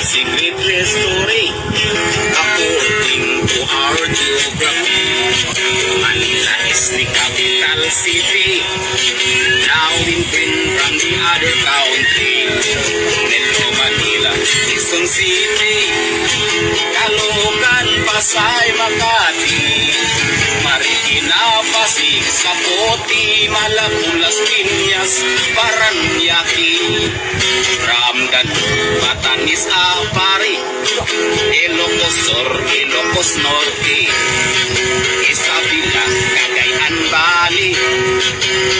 Secret history according to our geography. Manila is the capital city. Now in twin from the other country. Metro Manila, Quezon City. Caloocan, Pasay, Makati. Marikina, Pasig, Sapoti, Malapulas, Piñas, Paranaque. Batanis, Apari, Ilocos Sur, Ilocos Norte, Isabela, Cagayan Valley,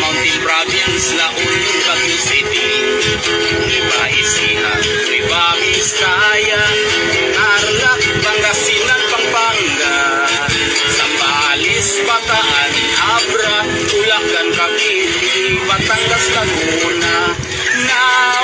Mountain Province, La Union, Baguio City, Nueva Ecija, Nueva Vizcaya, Tarlac, Pangasinan, Pampanga, Zambales, Bataan, Abra, Bulacan, Cavite, Batangas, Laguna. Now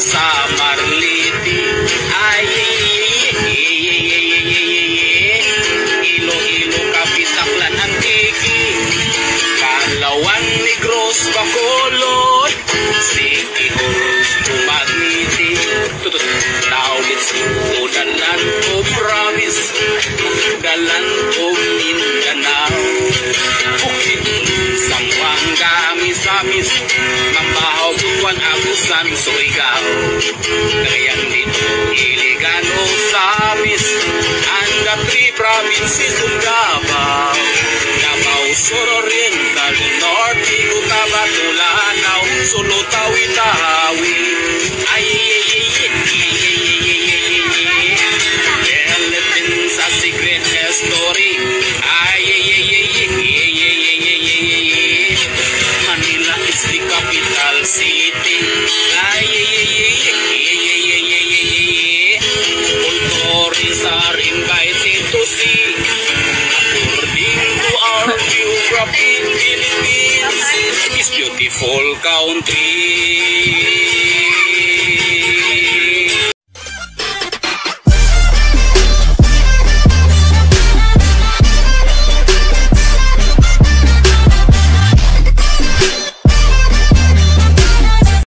sa Misamis, Mambahaw, Butuan, Agusan, Surigao, Cagayan dito, Iligano, Samis, and the three provinces of Davao, Davao, Sur Oriental, Norte, Cotabato, Lanao, Sulu, Tawi, Tawi, ay, Philippines, a secret story, ay, ay, ay, ay, ay, ay, ay, ay. Capital city. Ay, ay, ay, ay, ay, ay, ay, ay, ay, ay. All tourists are invited to see. According to our geography, Philippines is beautiful country.